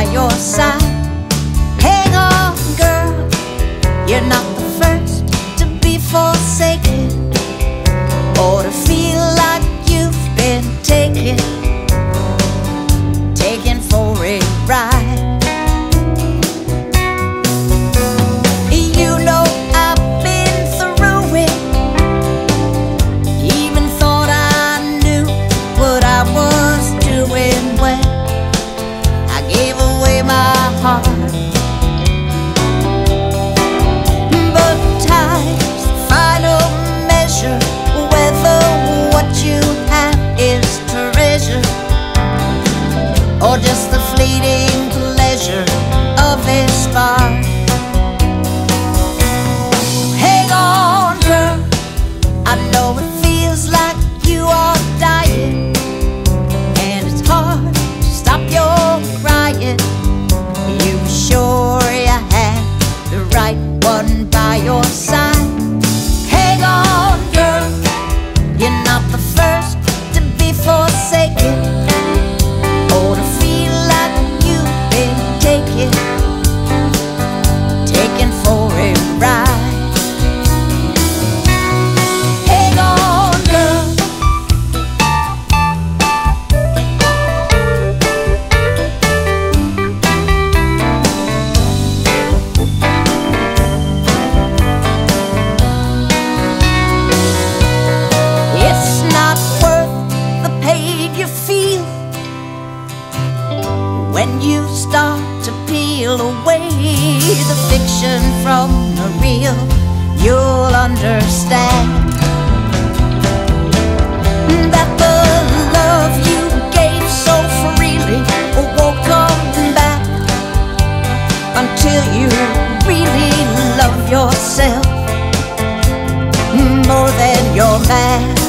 by your side. Hang on, girl, you're not the first to be forsaken. just the fleeting pleasure of his spot. when you start to peel away the fiction from the real, you'll understand. That the love you gave so freely won't come back until you really love yourself more than your man.